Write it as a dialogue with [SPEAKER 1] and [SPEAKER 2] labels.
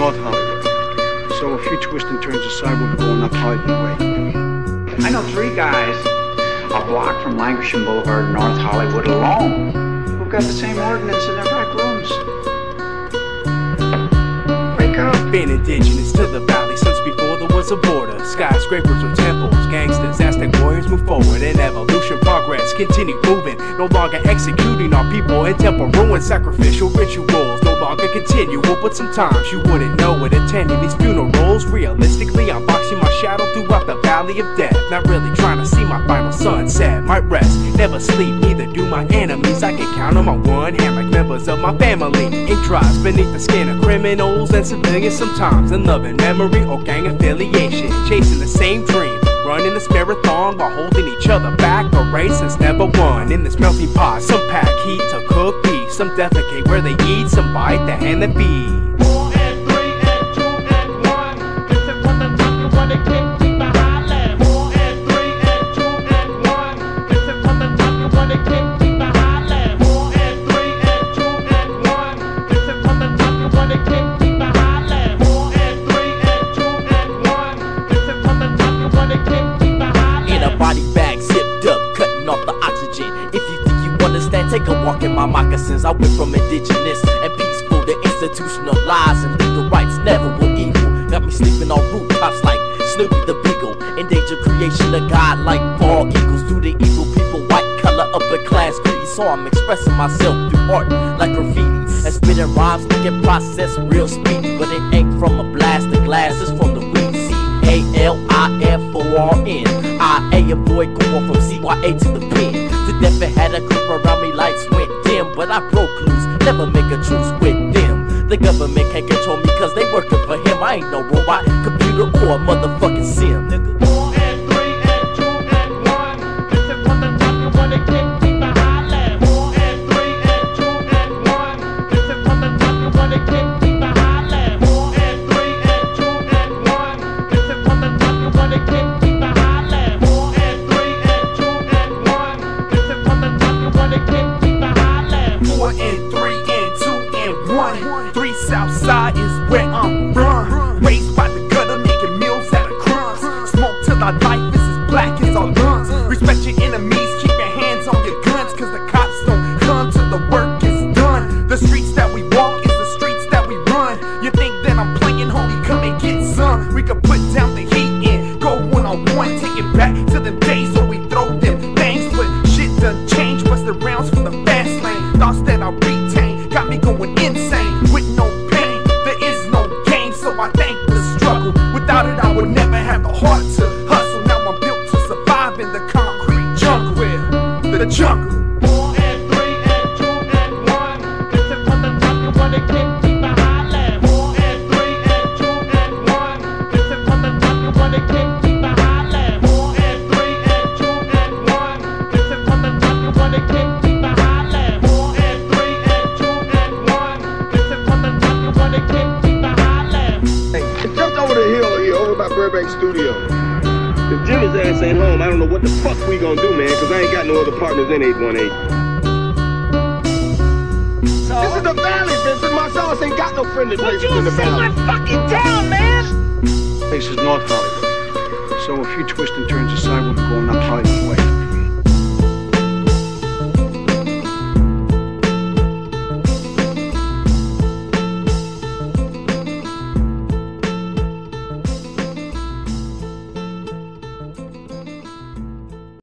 [SPEAKER 1] North Hollywood. So a few twists and turns aside, we'll be going up Hollywood Way.
[SPEAKER 2] I know three guys a block from Lankershim Boulevard, North Hollywood alone, who've got the same ordinance in their back rooms. Wake up.
[SPEAKER 3] Been indigenous to the valley since before there was a border. Skyscrapers or temples, gangsters, Aztec warriors move forward in evolution, progress, continue moving. No longer executing our people in temple ruins, sacrificial rituals. No longer continual, but sometimes you wouldn't know it. Attending these funerals, realistically, I'm boxing my shadow throughout the valley of death. Not really trying to see my final sunset. Might rest, never sleep, neither do my enemies. I can count on my one hand like members of my family. Ink dries beneath the skin of criminals and civilians sometimes. In loving memory or gang affiliation, chasing the same dream. Running this marathon while holding each other back. A race has never won. In this melting pot, some pack heat to cook beef. Some defecate where they eat, some bite the hand that feeds.
[SPEAKER 4] Four
[SPEAKER 5] I went from indigenous and peaceful to institutionalized and legal rights never were equal. Got me sleeping on rooftops like Snoopy the Beagle. Endanger creation of God like bald eagles. Do the evil people white color upper class greed. So I'm expressing myself through art like graffiti. And spitting rhymes that get processed real speedy. But it ain't from a blast of glass, it's from the weed seed. A-L-I-F-O-R-N I-A avoid going from CYA to the pen To death it had a group around me lights never make a truce with them. The government can't control me cause they working for him. I ain't no robot, computer or a motherfucking sim nigga.
[SPEAKER 4] And three
[SPEAKER 3] Retain got me going insane. With no pain, there is no gain. So I thank the struggle. Without it, I would never have the heart to hustle. Now I'm built to survive in the concrete jungle. The jungle.
[SPEAKER 6] By Burbank Studio. If Jimmy's ass ain't home, I don't know what the fuck we gonna do, man, cause I ain't got no other partners in 818. This is the valley, Vincent. Marsellus ain't got no friendly places in the valley.
[SPEAKER 4] my fucking town, man.
[SPEAKER 1] Place is North Hollywood. So a few twists and turns aside, we'll be going up Hollywood Way.